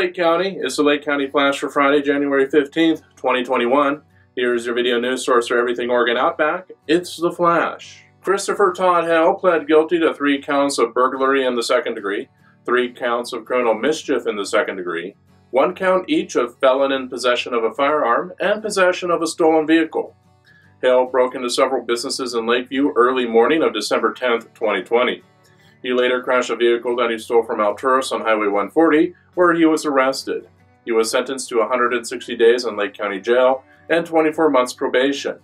Lake County. It's the Lake County Flash for Friday, January 15th, 2021. Here's your video news source for everything Oregon Outback. It's the Flash. Christopher Todd Hale pled guilty to three counts of burglary in the second degree, three counts of criminal mischief in the second degree, one count each of felon in possession of a firearm and possession of a stolen vehicle. Hale broke into several businesses in Lakeview early morning of December 10, 2020. He later crashed a vehicle that he stole from Alturas on Highway 140, where he was arrested. He was sentenced to 160 days in Lake County Jail and 24 months probation.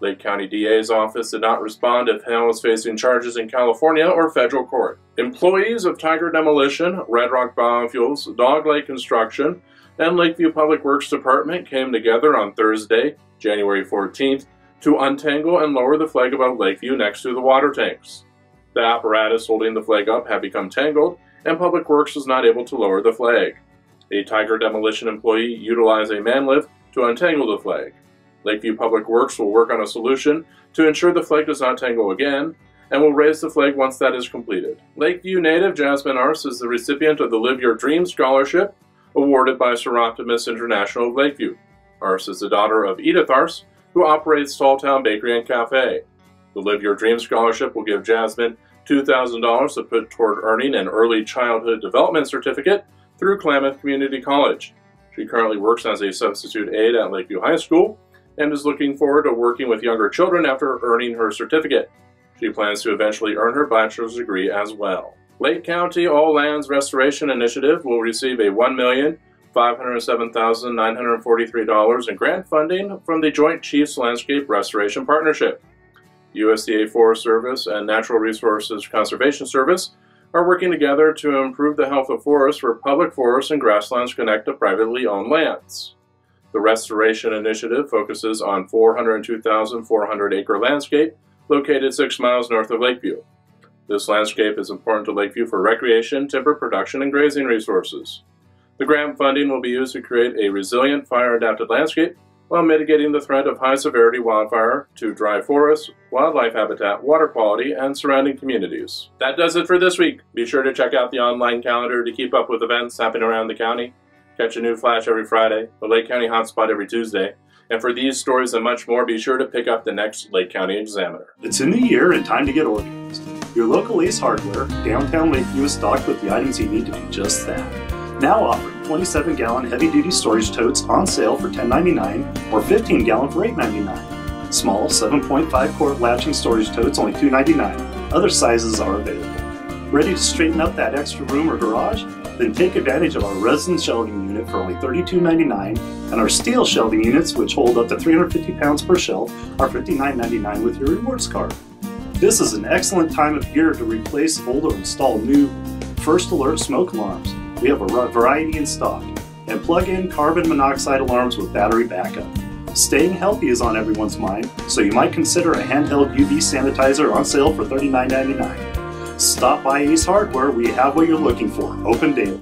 Lake County DA's office did not respond if Hale was facing charges in California or federal court. Employees of Tiger Demolition, Red Rock Biofuels, Dog Lake Construction, and Lakeview Public Works Department came together on Thursday, January 14th, to untangle and lower the flag above Lakeview next to the water tanks. The apparatus holding the flag up had become tangled, and Public Works was not able to lower the flag. A Tiger Demolition employee utilized a man lift to untangle the flag. Lakeview Public Works will work on a solution to ensure the flag does not tangle again, and will raise the flag once that is completed. Lakeview native Jasmine Arce is the recipient of the Live Your Dream Scholarship awarded by Soroptimist International of Lakeview. Arce is the daughter of Edith Arce, who operates Town Bakery and Cafe. The Live Your Dream Scholarship will give Jasmine $2,000 to put toward earning an early childhood development certificate through Klamath Community College. She currently works as a substitute aide at Lakeview High School and is looking forward to working with younger children after earning her certificate. She plans to eventually earn her bachelor's degree as well. Lake County All Lands Restoration Initiative will receive a $1,507,943 in grant funding from the Joint Chiefs Landscape Restoration Partnership. USDA Forest Service and Natural Resources Conservation Service are working together to improve the health of forests where public forests and grasslands connect to privately owned lands. The Restoration Initiative focuses on 402,400 acre landscape located 6 miles north of Lakeview. This landscape is important to Lakeview for recreation, timber production, and grazing resources. The grant funding will be used to create a resilient fire-adapted landscape while mitigating the threat of high-severity wildfire to dry forests, wildlife habitat, water quality, and surrounding communities. That does it for this week. Be sure to check out the online calendar to keep up with events happening around the county. Catch a new flash every Friday, the Lake County Hotspot every Tuesday, and for these stories and much more, be sure to pick up the next Lake County Examiner. It's a new year and time to get organized. Your local Ace Hardware, downtown Lakeview is stocked with the items you need to do just that. Now offering 27 gallon heavy duty storage totes on sale for $10.99 or 15 gallon for $8.99. Small 7.5 quart latching storage totes only $2.99. Other sizes are available. Ready to straighten up that extra room or garage? Then take advantage of our resin shelving unit for only $32.99 and our steel shelving units, which hold up to 350 pounds per shelf, are $59.99 with your rewards card. This is an excellent time of year to replace old or install new First Alert smoke alarms. We have a variety in stock and plug-in carbon monoxide alarms with battery backup. Staying healthy is on everyone's mind, so you might consider a handheld UV sanitizer on sale for $39.99. Stop by Ace Hardware, we have what you're looking for. Open daily.